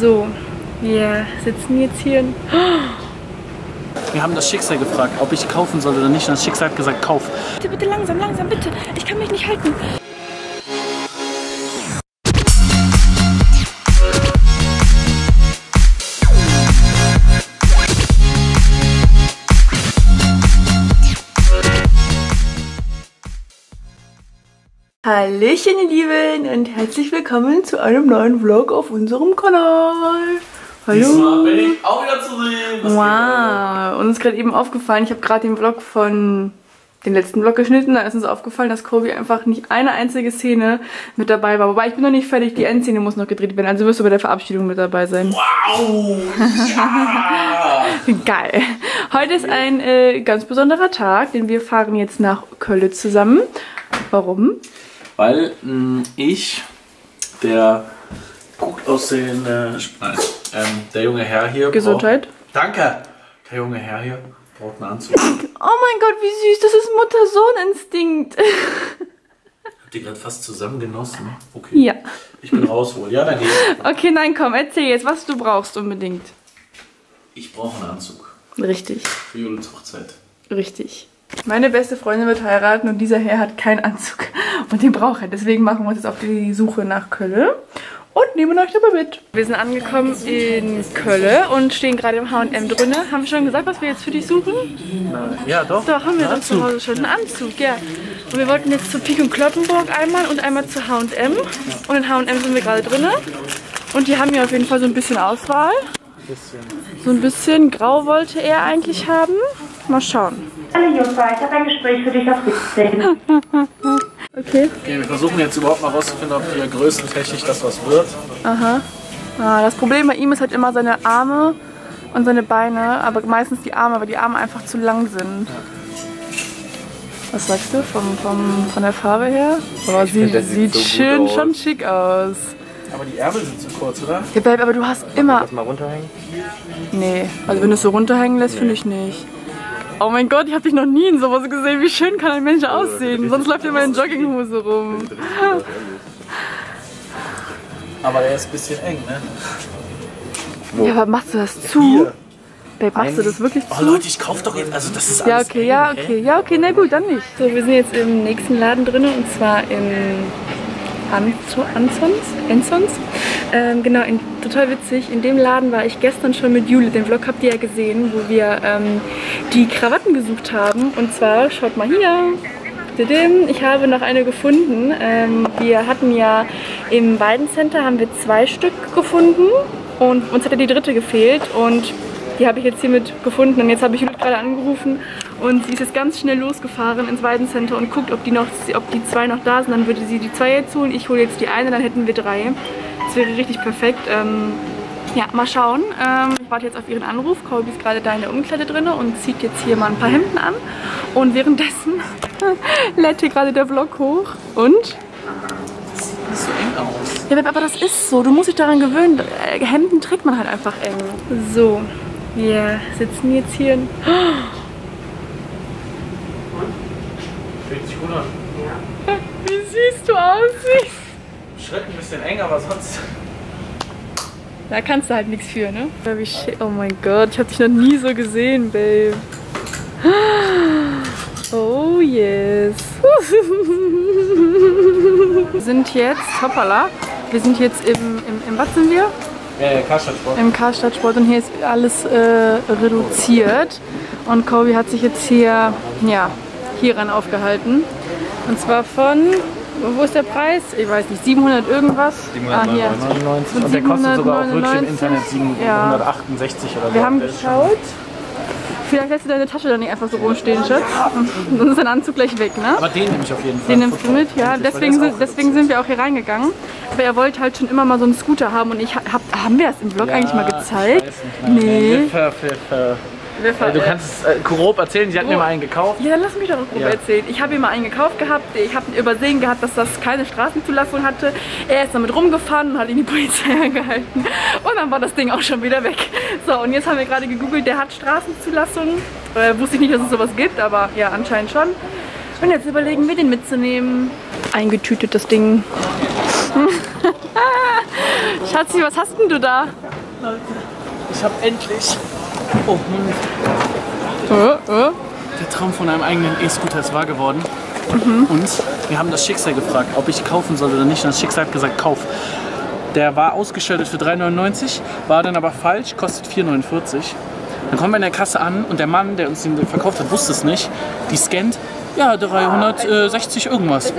So, wir sitzen jetzt hier. Wir haben das Schicksal gefragt, ob ich kaufen soll oder nicht. Und das Schicksal hat gesagt, kauf. Bitte, bitte langsam, langsam, bitte. Ich kann mich nicht halten. Hallöchen ihr Lieben und herzlich willkommen zu einem neuen Vlog auf unserem Kanal. Diesmal bin ich auch wieder zu sehen. Was? Wow, uns ist gerade eben aufgefallen, ich habe gerade den Vlog von den letzten Vlog geschnitten, da ist uns aufgefallen, dass Kobi einfach nicht eine einzige Szene mit dabei war. Wobei ich bin noch nicht fertig, die Endszene muss noch gedreht werden, also wirst du bei der Verabschiedung mit dabei sein. Wow! Ja! Geil. Heute ist ein äh, ganz besonderer Tag, denn wir fahren jetzt nach Köln zusammen. Warum? Weil mh, ich, der gut aussehende, nein, ähm, der junge Herr hier. Gesundheit. Braucht, danke! Der junge Herr hier braucht einen Anzug. Oh mein Gott, wie süß, das ist Mutter-Sohn-Instinkt. Habt ihr gerade fast zusammen genossen? Okay. Ja. Ich bin raus wohl. Ja, dann geh. Okay, nein, komm, erzähl jetzt, was du brauchst unbedingt. Ich brauche einen Anzug. Richtig, Für Julis Hochzeit. richtig. Meine beste Freundin wird heiraten und dieser Herr hat keinen Anzug. Und den braucht er. Deswegen machen wir uns jetzt auf die Suche nach Köln und nehmen euch dabei mit. Wir sind angekommen in Köln und stehen gerade im H&M drinne. Haben wir schon gesagt, was wir jetzt für dich suchen? Ja, doch. Doch, haben wir doch zu Hause schon. Einen Anzug, ja. Und wir wollten jetzt zu Pik und Kloppenburg einmal und einmal zu H&M. Und in H&M sind wir gerade drinne. Und die haben hier auf jeden Fall so ein bisschen Auswahl. Bisschen. So ein bisschen grau wollte er eigentlich haben. Mal schauen. Hallo Jungfrau, ich habe ein Gespräch für dich auf 17. Okay. Okay, wir versuchen jetzt überhaupt mal rauszufinden, ob hier größentechnisch das was wird. Aha. Ah, das Problem bei ihm ist halt immer seine Arme und seine Beine, aber meistens die Arme, weil die Arme einfach zu lang sind. Was sagst du vom, vom, von der Farbe her? Aber sie find, das sieht sieht so schön aus. schon schick aus. Aber die Ärmel sind zu kurz, oder? Ja, Babe, aber du hast immer. Das mal runterhängen? Nee, also wenn du es so runterhängen lässt, finde ich nicht. Oh mein Gott, ich habe dich noch nie in sowas gesehen. Wie schön kann ein Mensch aussehen? Sonst läuft er immer in Jogginghose rum. Aber er ist ein bisschen eng, ne? Ja, aber machst du das zu? Hier. Babe, machst du das wirklich Oh zu? Leute, ich kauf doch jetzt. Also das ist Ja, alles okay, eng, ja, okay, ja, okay, na gut, dann nicht. So, wir sind jetzt im nächsten Laden drin und zwar in Ansons, Ensons. Ähm, genau, in, total witzig. In dem Laden war ich gestern schon mit Jule. Den Vlog habt ihr ja gesehen, wo wir ähm, die Krawatten gesucht haben. Und zwar, schaut mal hier. Ich habe noch eine gefunden. Ähm, wir hatten ja im Weidencenter haben wir zwei Stück gefunden und uns hätte die dritte gefehlt und die habe ich jetzt hiermit gefunden und jetzt habe ich Judith gerade angerufen und sie ist jetzt ganz schnell losgefahren ins Weidencenter und guckt, ob die, noch, ob die zwei noch da sind. Dann würde sie die zwei jetzt holen, ich hole jetzt die eine, dann hätten wir drei. Das wäre richtig perfekt. Ähm, ja, mal schauen. Ähm, ich warte jetzt auf ihren Anruf. Colby ist gerade da in der Umkleide drin und zieht jetzt hier mal ein paar Hemden an. Und währenddessen lädt hier gerade der Vlog hoch. Und? Das sieht so eng aus. Ja, aber das ist so. Du musst dich daran gewöhnen. Äh, Hemden trägt man halt einfach eng. So, wir sitzen jetzt hier. in- Fühlt sich gut an. Wie süß du aussiehst. Schritt ein bisschen eng, aber sonst. Da kannst du halt nichts für, ne? Oh mein Gott, ich hab dich noch nie so gesehen, Babe. Oh yes. Wir sind jetzt, hoppala, wir sind jetzt im, im, im was sind wir? Äh, Karstadtsport. Im Karstadtsport und hier ist alles äh, reduziert. Und Kobe hat sich jetzt hier, ja, hieran aufgehalten. Und zwar von, wo ist der Preis? Ich weiß nicht, 700 irgendwas? Ah, hier. 99. Und der kostet sogar auch wirklich im 799. Internet Ja. 768 oder so. Wir haben geschaut. Vielleicht lässt du deine Tasche dann nicht einfach so rumstehen, Schatz. Dann ist dein Anzug gleich weg, ne? Aber den nehme ich auf jeden Fall. Den nimmst du mit, ja. Deswegen sind, deswegen sind wir auch hier reingegangen. Aber er wollte halt schon immer mal so einen Scooter haben und ich hab, haben wir das im Vlog Ja, eigentlich mal gezeigt? ich weiß nicht. Nee. Für, für, Wir ver- du kannst es äh, grob erzählen, sie hat mir mal einen gekauft. Ja, dann lass mich doch noch grob Ja. erzählen. Ich habe ihm mal einen gekauft gehabt. Ich habe übersehen gehabt, dass das keine Straßenzulassung hatte. Er ist damit rumgefahren und hat ihn die Polizei angehalten. Und dann war das Ding auch schon wieder weg. So, und jetzt haben wir gerade gegoogelt, der hat Straßenzulassung. Äh, wusste ich nicht, dass es sowas gibt, aber ja, anscheinend schon. Und jetzt überlegen wir, den mitzunehmen. Eingetütet, das Ding. Schatzi, was hast denn du da? Ich habe endlich. Oh, Moment. Oh, oh. Der Traum von einem eigenen E-Scooter ist wahr geworden. Und wir haben das Schicksal gefragt, ob ich kaufen soll oder nicht. Und das Schicksal hat gesagt, kauf. Der war ausgestellt für 3,99, war dann aber falsch, kostet 4,49. Dann kommen wir in der Kasse an und der Mann, der uns den verkauft hat, wusste es nicht. Die scannt, ja, 360 irgendwas.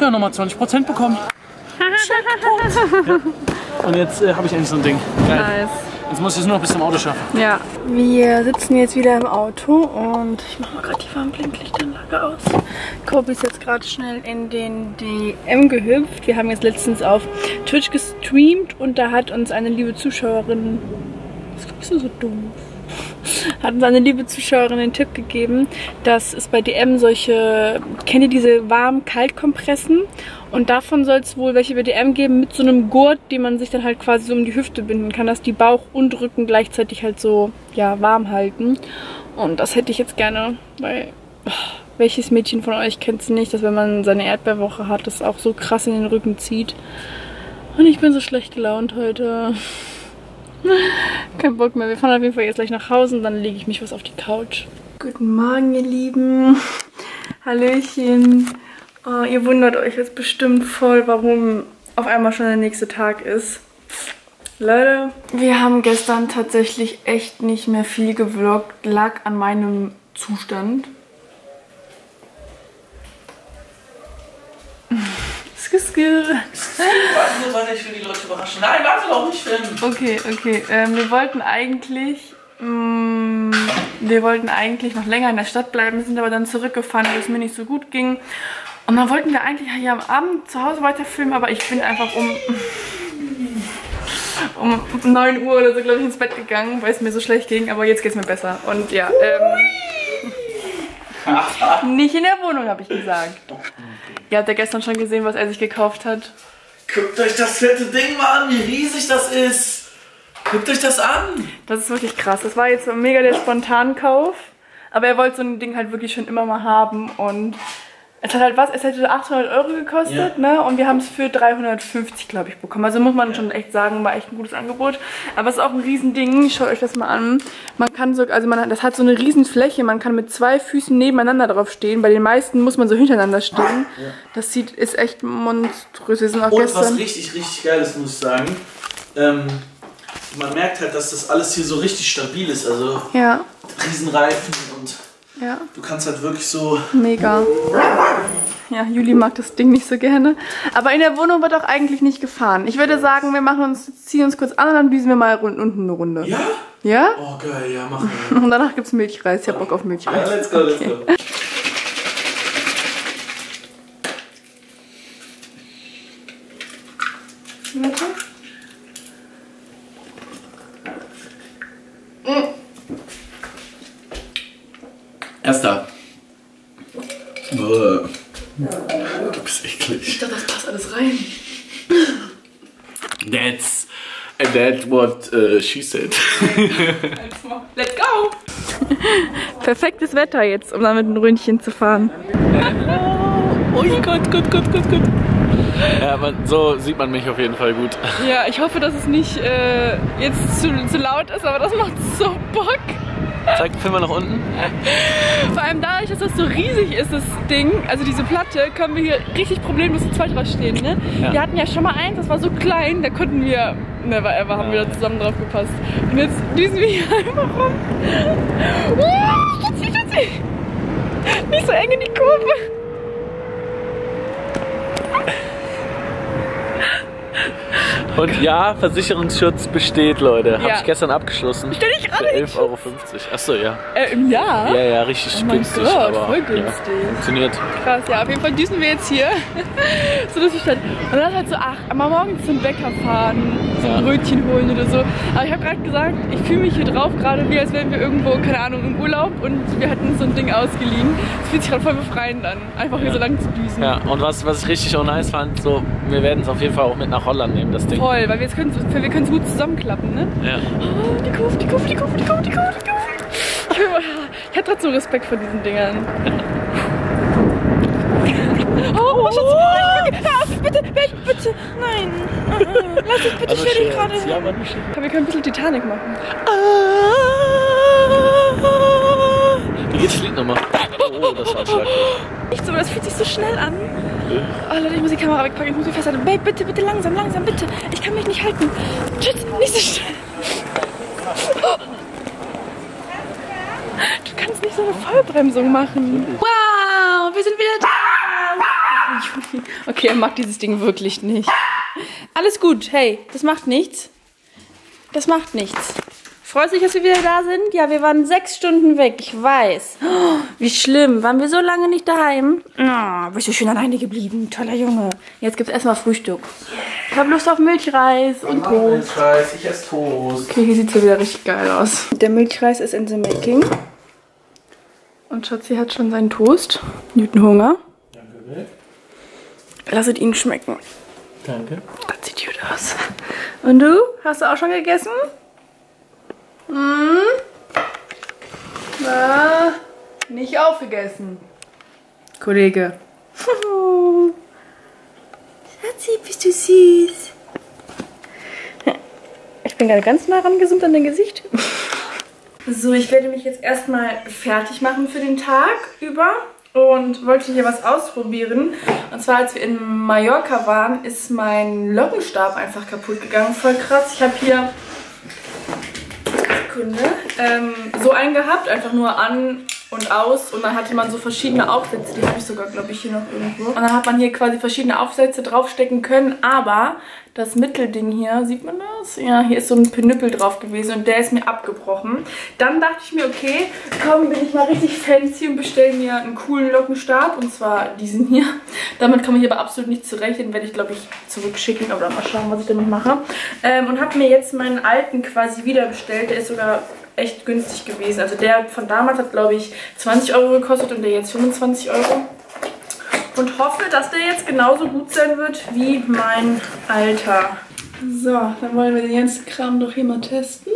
Ja, nochmal 20% bekommen. Ja. Und jetzt äh, habe ich endlich so ein Ding. Geil. Nice. Jetzt muss ich es nur noch bis zum Auto schaffen. Ja. Wir sitzen jetzt wieder im Auto und ich mache mal gerade die Warnblinklichtanlage aus. Kobi ist jetzt gerade schnell in den DM gehüpft. Wir haben jetzt letztens auf Twitch gestreamt und da hat uns eine liebe Zuschauerin. Was guckst du so dumm? Hat uns eine liebe Zuschauerin den Tipp gegeben, dass es bei DM solche, kennt ihr diese warmen Kaltkompressen? Und davon soll es wohl welche bei DM geben mit so einem Gurt, den man sich dann halt quasi so um die Hüfte binden kann, dass die Bauch und Rücken gleichzeitig halt so, ja, warm halten. Und das hätte ich jetzt gerne, weil oh, welches Mädchen von euch kennt es nicht, dass wenn man seine Erdbeerwoche hat, das auch so krass in den Rücken zieht. Und ich bin so schlecht gelaunt heute. Kein Bock mehr. Wir fahren auf jeden Fall jetzt gleich nach Hause und dann lege ich mich was auf die Couch. Guten Morgen, ihr Lieben. Hallöchen. Oh, ihr wundert euch jetzt bestimmt voll, warum auf einmal schon der nächste Tag ist. Leute, wir haben gestern tatsächlich echt nicht mehr viel gevloggt. Lag an meinem Zustand. Skü, Warte nur, weil ich für die Leute überraschen. Nein, warte doch nicht filmen. Okay, okay. Ähm, wir wollten eigentlich. mm, wir wollten eigentlich noch länger in der Stadt bleiben, sind aber dann zurückgefahren, weil es mir nicht so gut ging. Und dann wollten wir eigentlich hier am Abend zu Hause weiter filmen, aber ich bin einfach um. um 9 Uhr oder so, glaube ich, ins Bett gegangen, weil es mir so schlecht ging. Aber jetzt geht es mir besser. Und ja, ähm. nicht in der Wohnung, habe ich gesagt. Ihr habt ja gestern schon gesehen, was er sich gekauft hat. Guckt euch das fette Ding mal an, wie riesig das ist. Guckt euch das an. Das ist wirklich krass. Das war jetzt mega der Spontankauf. Aber er wollte so ein Ding halt wirklich schon immer mal haben. Und es hat halt was, es hätte 800 Euro gekostet, Ja. ne? Und wir haben es für 350, glaube ich, bekommen. Also muss man schon echt sagen, war echt ein gutes Angebot. Aber es ist auch ein Riesending. Schaut euch das mal an. Man kann so, also man das hat so eine riesen Fläche. Man kann mit zwei Füßen nebeneinander drauf stehen. Bei den meisten muss man so hintereinander stehen. Das sieht, ist echt monströs. Wir sind auch Und was gestern. richtig, richtig geil ist, muss ich sagen. Ähm, man merkt halt, dass das alles hier so richtig stabil ist. Also Ja, Riesenreifen und ja. du kannst halt wirklich so. Mega. Ja, Juli mag das Ding nicht so gerne. Aber in der Wohnung wird auch eigentlich nicht gefahren. Ich würde sagen, wir machen uns, ziehen uns kurz an und dann düsen wir mal rund, unten eine Runde. Ja? Ja? Oh geil, ja, machen wir. Und danach gibt's Milchreis. Ich hab Bock auf Ja, Milchreis. let's go, let's Okay. go. Warte. Du bist eklig. Ich dachte, das passt alles rein. That's, that's what uh, she said. Let's go! Perfektes Wetter jetzt, um damit ein Ründchen zu fahren. oh Gott, Gott, Gott, Gott, Gott. Ja, man, so sieht man mich auf jeden Fall gut. Ja, ich hoffe, dass es nicht äh, jetzt zu, zu laut ist, aber das macht so Bock. Zeig, film mal nach unten. Vor allem dadurch, dass das so riesig ist, das Ding, also diese Platte, können wir hier richtig problemlos zu zweit draufstehen, ne? Ja. Wir hatten ja schon mal eins, das war so klein, da konnten wir, never ever, haben wir da zusammen drauf gepasst. Und jetzt düsen wir hier einfach rum. Uh! Nicht so eng in die Kurve. Und ja, Versicherungsschutz besteht, Leute. Habe Ja. ich gestern abgeschlossen. Stell dich gerade 11,50 Euro. Achso, ja. Äh, im Jahr? Ja, ja, richtig Oh mein günstig. Gott, aber, voll Ja, günstig. funktioniert. Krass, ja, auf jeden Fall düsen wir jetzt hier. so dass ich dann. Und dann halt so, ach, mal morgens zum Bäcker fahren, so ein Ja. Brötchen holen oder so. Aber ich habe gerade gesagt, ich fühle mich hier drauf gerade wie als wären wir irgendwo, keine Ahnung, im Urlaub und wir hätten uns so ein Ding ausgeliehen. Es fühlt sich gerade voll befreiend an, einfach hier Ja. so lang zu düsen. Ja, und was, was ich richtig auch nice fand, so, wir werden es auf jeden Fall auch mit nach Holland nehmen, das Ding. Voll, weil wir können wir können es gut zusammenklappen, ne? Ja. Oh, die Kurve, die Kurve, die Kurve, die Kurve, die Kurve, die Kurve. Ich, ich grad so Respekt vor diesen Dingern. Oh, oh Schatz, oh, ich bin, hör auf, bitte, bitte, bitte. Nein. Uh, uh. Lass mich bitte, ich will dich gerade. Ja, war nicht. Komm, wir können ein bisschen Titanic machen. Wie geht's das Lied nochmal? Oh, das war ein Schlag. Nicht so, das fühlt sich so schnell an. Oh Leute, ich muss die Kamera wegpacken, ich muss mich festhalten. Babe, bitte, bitte langsam, langsam, bitte. Ich kann mich nicht halten. Tschüss, nicht so schnell. Oh. Du kannst nicht so eine Vollbremsung machen. Wow, wir sind wieder da. Okay, er mag dieses Ding wirklich nicht. Alles gut, hey, das macht nichts. Das macht nichts. Freust dich, dass wir wieder da sind? Ja, wir waren sechs Stunden weg, ich weiß. Oh, wie schlimm, waren wir so lange nicht daheim? Oh, bist du schön alleine geblieben, toller Junge. Jetzt gibt's erstmal Frühstück. Ich hab Lust auf Milchreis und Toast. Scheiß, ich esse Toast. Okay, hier sieht's ja wieder richtig geil aus. Der Milchreis ist in the making. Und Schatzi hat schon seinen Toast. Newton Hunger. Danke, Lasset ihn schmecken. Danke. Das sieht gut aus. Und du? Hast du auch schon gegessen? Hm? Na, nicht aufgegessen. Kollege. Schatzi, bist du süß. Ich bin gerade ganz nah rangezoomt an dein Gesicht. So, ich werde mich jetzt erstmal fertig machen für den Tag über und wollte hier was ausprobieren. Und zwar, als wir in Mallorca waren, ist mein Lockenstab einfach kaputt gegangen. Voll krass. Ich habe hier Sekunde, ähm, so einen gehabt, einfach nur an und aus. Und dann hatte man so verschiedene Aufsätze, die habe ich sogar, glaube ich, hier noch irgendwo. Und dann hat man hier quasi verschiedene Aufsätze draufstecken können, aber das Mittelding hier, sieht man das? Ja, hier ist so ein Pinüppel drauf gewesen und der ist mir abgebrochen. Dann dachte ich mir, okay, komm, bin ich mal richtig fancy und bestelle mir einen coolen Lockenstab und zwar diesen hier. Damit komme ich aber absolut nicht zurecht, den werde ich, glaube ich, zurückschicken oder mal schauen, was ich damit mache. Ähm, und habe mir jetzt meinen alten quasi wieder bestellt, der ist sogar echt günstig gewesen. Also der von damals hat, glaube ich, 20 Euro gekostet und der jetzt 25 Euro und hoffe, dass der jetzt genauso gut sein wird wie mein alter. So, dann wollen wir den ganzen Kram doch hier mal testen.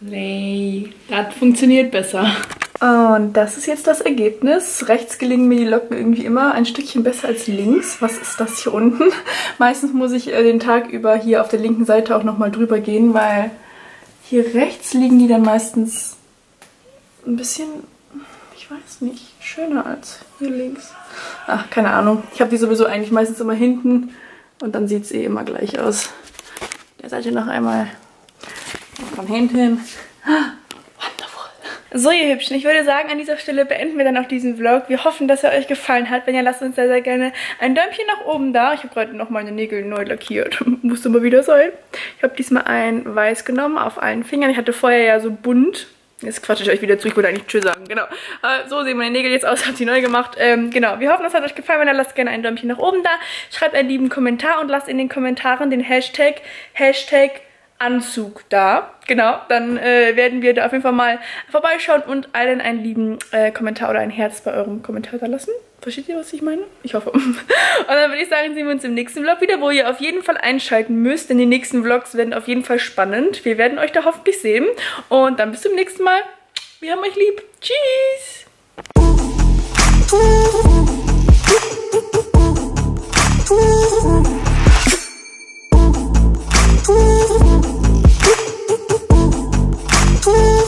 Nee, das funktioniert besser. Und das ist jetzt das Ergebnis. Rechts gelingen mir die Locken irgendwie immer ein Stückchen besser als links. Was ist das hier unten? Meistens muss ich äh, den Tag über hier auf der linken Seite auch nochmal drüber gehen, weil hier rechts liegen die dann meistens ein bisschen, ich weiß nicht, schöner als hier links. Ach, keine Ahnung. Ich habe die sowieso eigentlich meistens immer hinten und dann sieht es eh immer gleich aus. Der Seite noch einmal von hinten. So, ihr Hübschen, ich würde sagen, an dieser Stelle beenden wir dann auch diesen Vlog. Wir hoffen, dass er euch gefallen hat. Wenn ja, lasst uns sehr, sehr gerne ein Däumchen nach oben da. Ich habe gerade noch meine Nägel neu lackiert. Musste mal wieder sein. Ich habe diesmal ein Weiß genommen auf allen Fingern. Ich hatte vorher ja so bunt. Jetzt quatsche ich euch wieder zu. Ich wollte eigentlich Tschüss sagen. Genau. Äh, so sehen meine Nägel jetzt aus. Habe sie neu gemacht. Ähm, genau. Wir hoffen, das hat euch gefallen. Wenn ja, lasst gerne ein Däumchen nach oben da. Schreibt einen lieben Kommentar und lasst in den Kommentaren den Hashtag, Hashtag Anzug da. Genau, dann äh, werden wir da auf jeden Fall mal vorbeischauen und allen einen lieben äh, Kommentar oder ein Herz bei eurem Kommentar da lassen. Versteht ihr, was ich meine? Ich hoffe. Und dann würde ich sagen, sehen wir uns im nächsten Vlog wieder, wo ihr auf jeden Fall einschalten müsst, denn die nächsten Vlogs werden auf jeden Fall spannend. Wir werden euch da hoffentlich sehen. Und dann bis zum nächsten Mal. Wir haben euch lieb. Tschüss. Ooh.